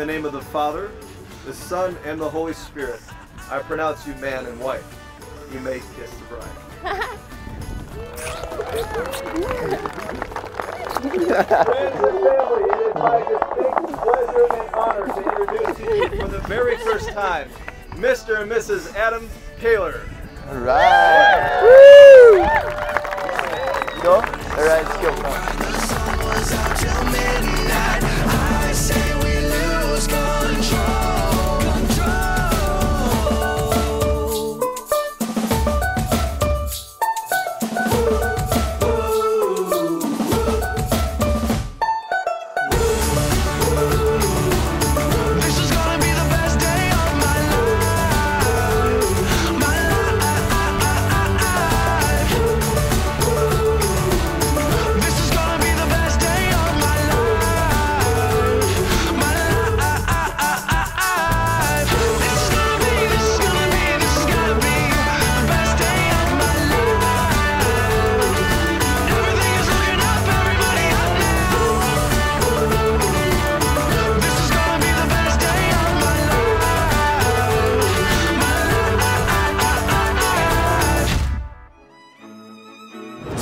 of the Father, the Son, and the Holy Spirit, I pronounce you man and wife. You may kiss the bride. Friends and family, it is my distinct pleasure and honor to introduce you for the very first time, Mr. and Mrs. Adam Koehler. All right. Woo! Go. All right, let's go.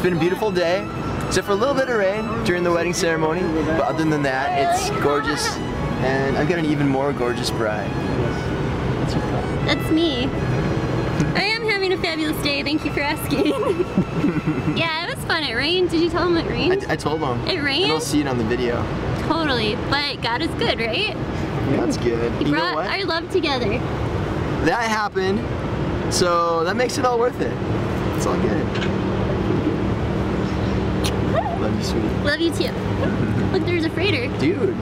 Been a beautiful day, except for a little bit of rain during the wedding ceremony. But other than that, it's gorgeous, and I've got an even more gorgeous bride. That's me. I am having a fabulous day. Thank you for asking. yeah, it was fun. It rained. Did you tell them it rained? I, I told them. It rained? And they'll see it on the video. totally. But God is good, right? That's good. He You know brought what? our love together. That happened, so that makes it all worth it. It's all good. Love you. Love you too. Look, there's a freighter. Dude,